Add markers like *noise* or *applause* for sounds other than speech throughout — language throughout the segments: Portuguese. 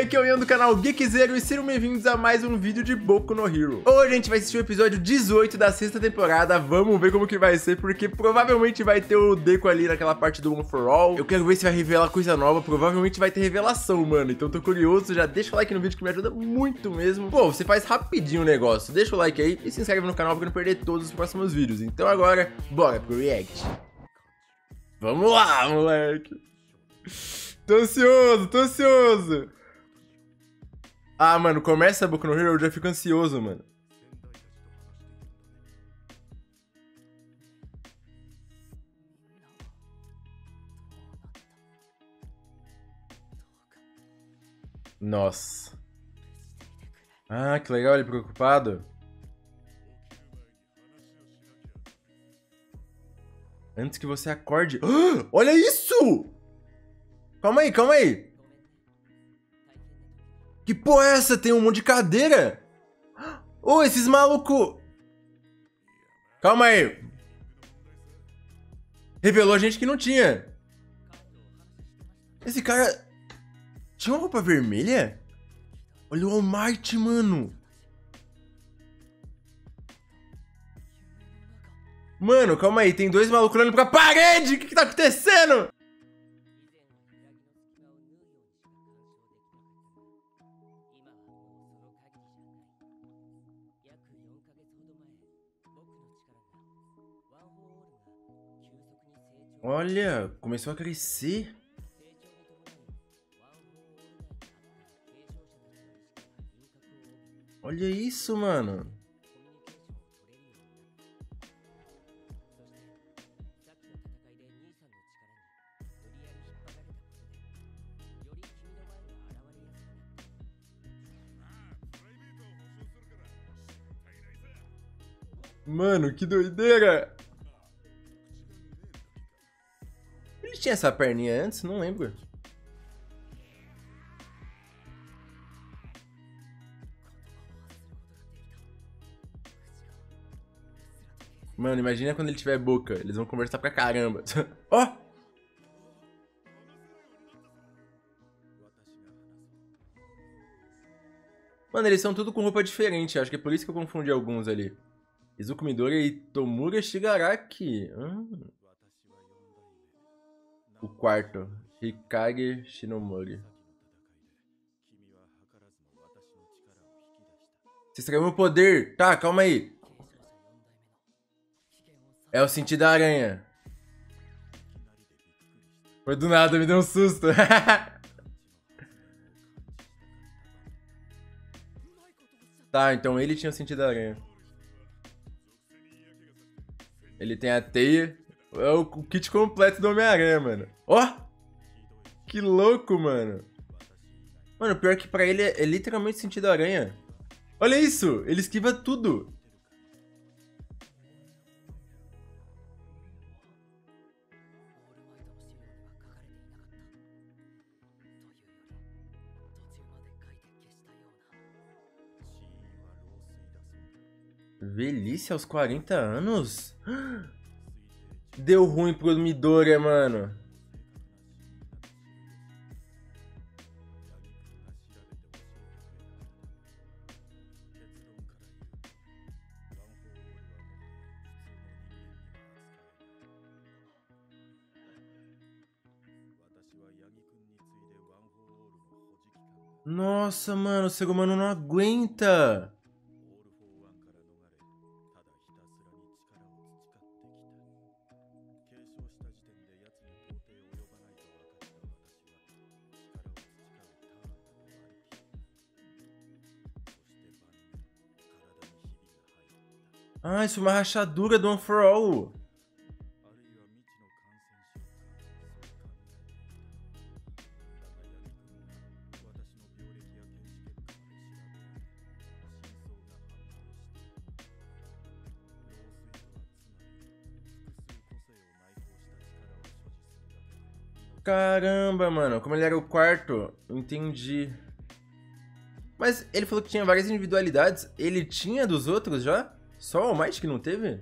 aqui é o Ian do canal Geek Zero e sejam bem-vindos a mais um vídeo de Boku no Hero. Hoje a gente vai assistir o episódio 18 da sexta temporada, vamos ver como que vai ser, porque provavelmente vai ter o Deco ali naquela parte do One for All. Eu quero ver se vai revelar coisa nova, provavelmente vai ter revelação, mano, então tô curioso, já deixa o like no vídeo que me ajuda muito mesmo. Pô, você faz rapidinho o negócio, deixa o like aí e se inscreve no canal pra não perder todos os próximos vídeos. Então agora, bora pro react. Vamos lá, moleque. Tô ansioso, tô ansioso. Ah, mano, começa a Boku no Hero, eu já fico ansioso, mano. Nossa. Ah, que legal, ele preocupado. Antes que você acorde. *gasps* Olha isso! Calma aí, calma aí. Porra é essa? Tem um monte de cadeira. Ô, oh, esses malucos. Calma aí. Revelou a gente que não tinha. Esse cara... Tinha uma roupa vermelha? Olha o All Might, mano. Mano, calma aí. Tem dois malucos olhando pra parede. O que que tá acontecendo? Olha, começou a crescer. Olha isso, mano. Mano, que doideira! Tinha essa perninha antes? Não lembro. Mano, imagina quando ele tiver boca. Eles vão conversar pra caramba. *laughs* Ó! oh! Mano, eles são tudo com roupa diferente. Acho que é por isso que eu confundi alguns ali. Izuku Midori e Tomura Shigaraki. Hum. O quarto. Hikage Shinomori. Você extraiu meu poder. Tá, calma aí. É o sentido da aranha. Foi do nada, me deu um susto. *laughs* tá, então ele tinha o sentido da aranha. Ele tem a teia. É o kit completo do Homem-Aranha, mano. Ó! Oh! Que louco, mano. Mano, pior que pra ele é, é literalmente sentido aranha. Olha isso! Ele esquiva tudo. Velhice aos 40 anos? *gasps* Deu ruim pro Midoriya, mano. Nossa, mano, o ser humano não aguenta. Ah, isso é uma rachadura do One for All. Caramba, mano, como ele era o quarto, entendi. Mas ele falou que tinha várias individualidades. Ele tinha dos outros já? Só o Might que não teve?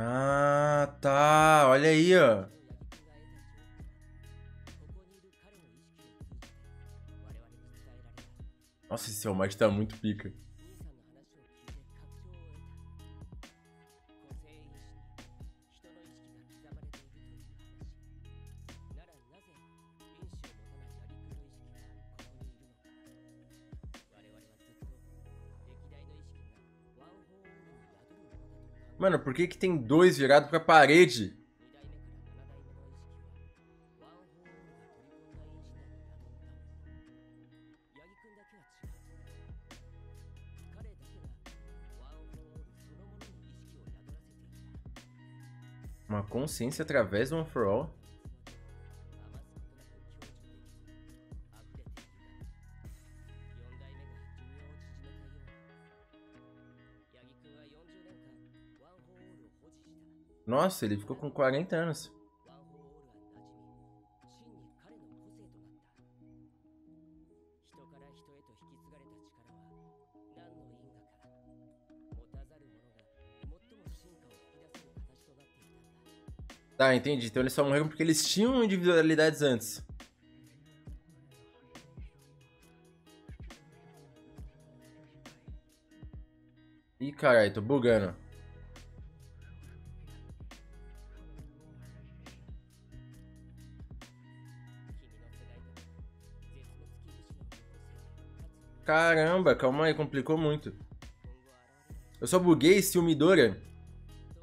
Ah, tá. Olha aí, ó. Nossa, esse seu mod tá muito pica. Mano, por que que tem dois virados pra parede? Uma consciência através de um for all. Nossa, ele ficou com 40 anos. Tá, entendi. Então eles só morreram porque eles tinham individualidades antes. Ih, caralho, tô bugando. Caramba, calma aí, complicou muito. Eu só buguei se o Midora,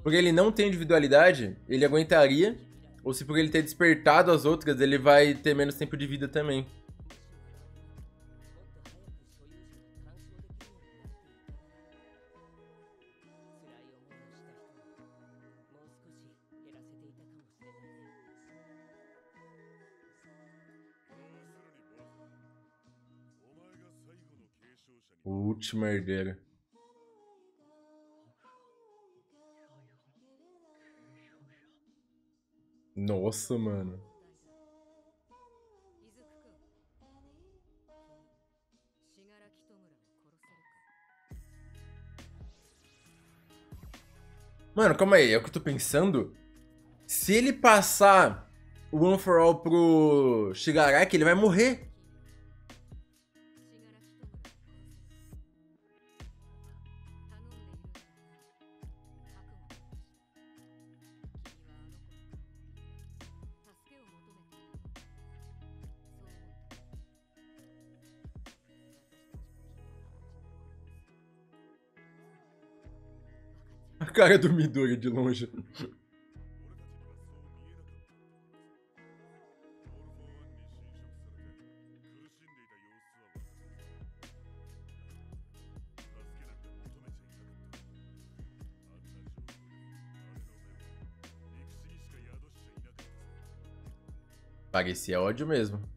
por ele não ter individualidade, ele aguentaria. Ou se por ele ter despertado as outras, ele vai ter menos tempo de vida também. última herdeira. Nossa, mano. Mano, calma aí, é o que eu tô pensando. Se ele passar o One For All pro Shigaraki, ele vai morrer. cara do Midori de longe. Parecia ódio mesmo.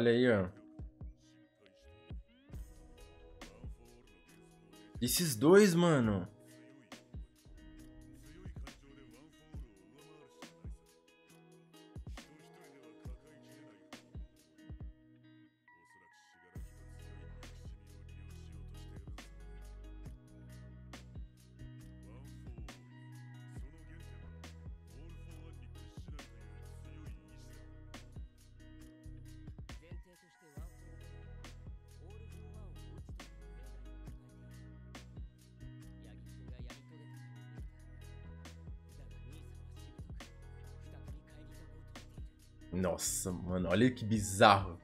Olha aí, ó. Esses dois, mano. Nossa, mano, olha que bizarro.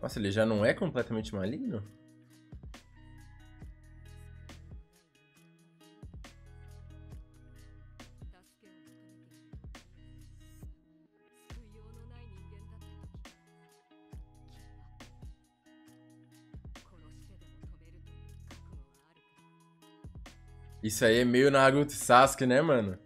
Nossa, ele já não é completamente maligno? Isso aí é meio Naruto e Sasuke, né, mano?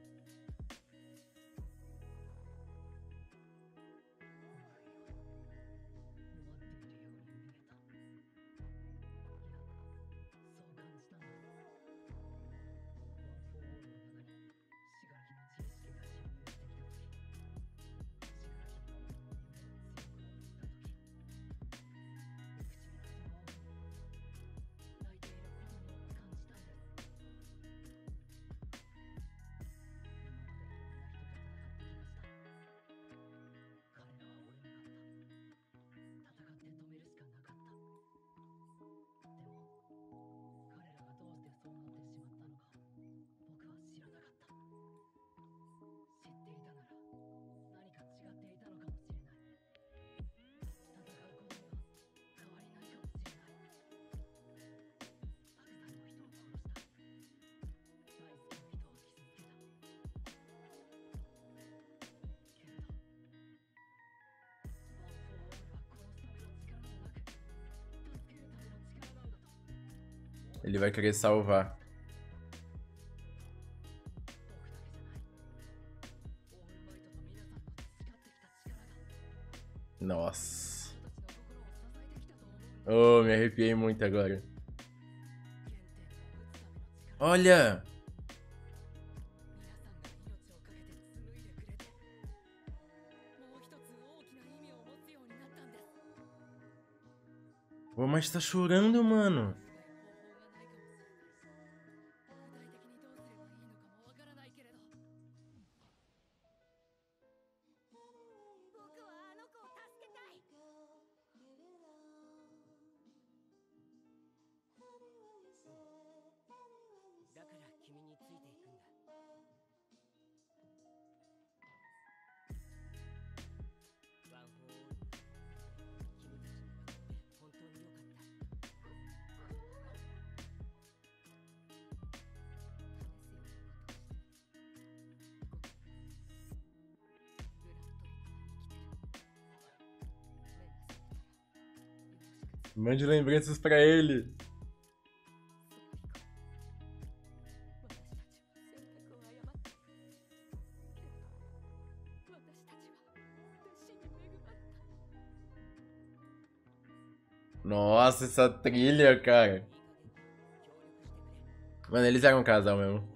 Ele vai querer salvar. Nossa. Oh, me arrepiei muito agora. Olha! Pô, mas tá chorando, mano. Mande lembranças pra ele. Nossa, essa trilha, cara. Mano, eles eram um casal mesmo.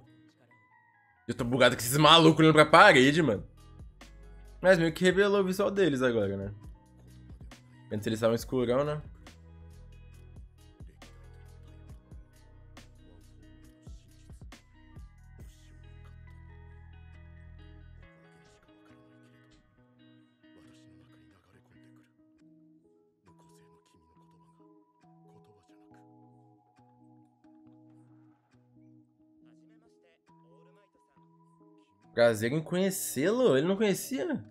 Eu tô bugado com esses malucos olhando pra parede, mano. Mas meio que revelou o visual deles agora, né? Antes eles estavam escurão, né? Prazer em conhecê-lo? Ele não conhecia?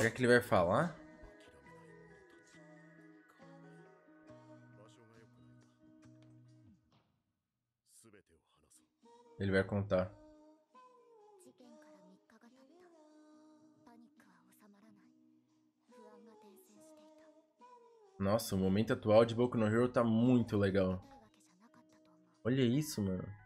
Será que ele vai falar? Ele vai contar. Nossa, o momento atual de Boku no Hero tá muito legal. Olha isso, mano.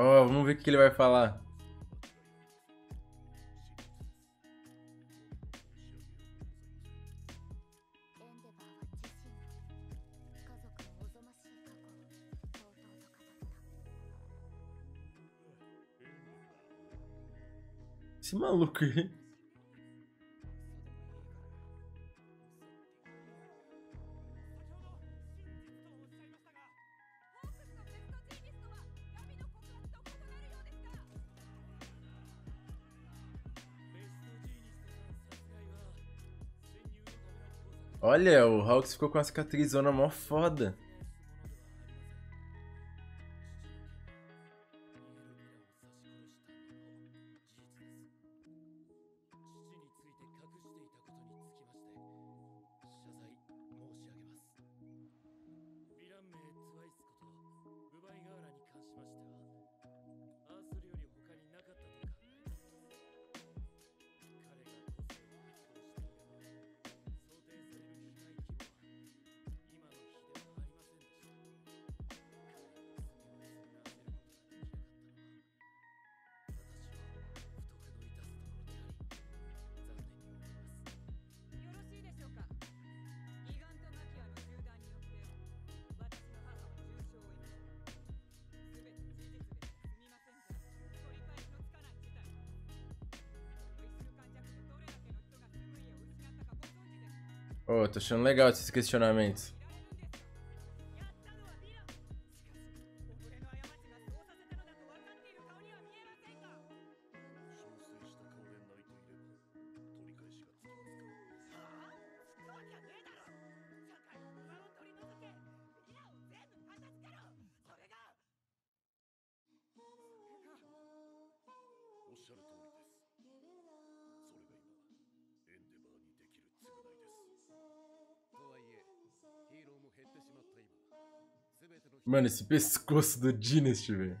Oh, vamos ver o que ele vai falar. Esse maluco aí. Olha, o Hawks ficou com uma cicatrizona mó foda. Ô, oh, tô achando legal esses questionamentos. Mano, esse pescoço do Dynasty, velho.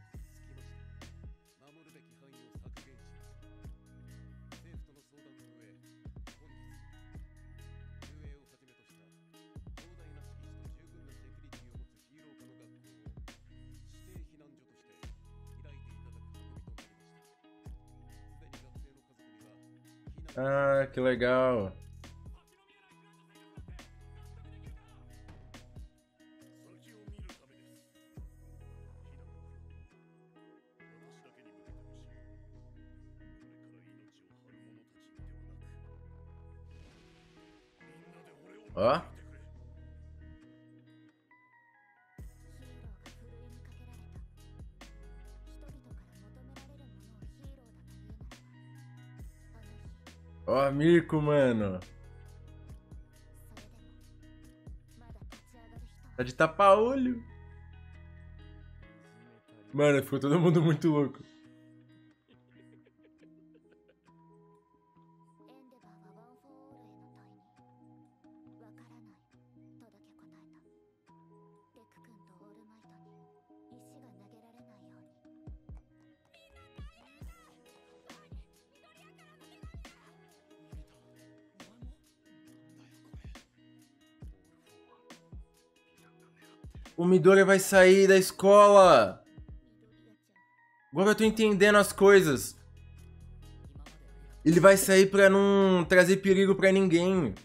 Ah, que legal. Ó, oh, Mirko, mano. Tá de tapa-olho. Mano, ficou todo mundo muito louco. O Midori vai sair da escola! Agora eu tô entendendo as coisas. Ele vai sair pra não trazer perigo pra ninguém.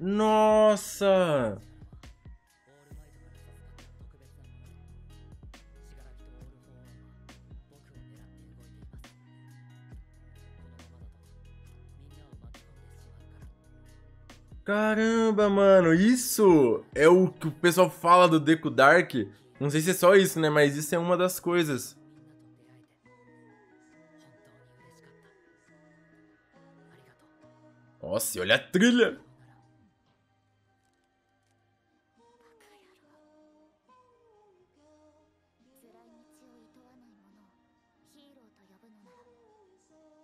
Nossa! Caramba, mano, isso é o que o pessoal fala do Deku Dark. Não sei se é só isso, né? Mas isso é uma das coisas. Nossa, olha a trilha!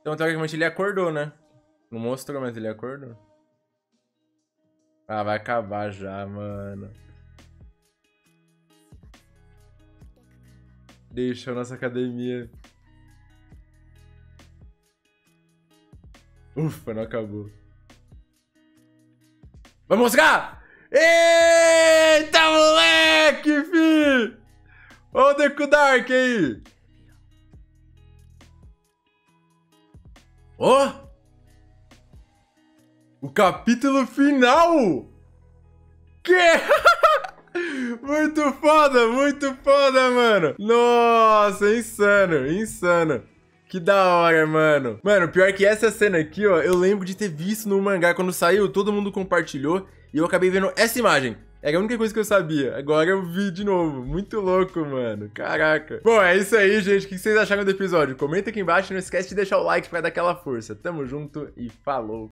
Então, teoricamente, ele acordou, né? Não mostrou, mas ele acordou. Ah, vai acabar já, mano. Deixa a nossa academia. Ufa, não acabou. Vamos lá! Eita, moleque, fi! Ô, Deku Dark aí! O? Oh! O capítulo final! Que? *laughs* muito foda, muito foda, mano! Nossa, insano, insano. Que da hora, mano. Mano, pior que essa cena aqui, ó, eu lembro de ter visto no mangá quando saiu, todo mundo compartilhou e eu acabei vendo essa imagem. Era a única coisa que eu sabia. Agora eu vi de novo. Muito louco, mano. Caraca. Bom, é isso aí, gente. O que vocês acharam do episódio? Comenta aqui embaixo. Não esquece de deixar o like pra dar aquela força. Tamo junto e falou.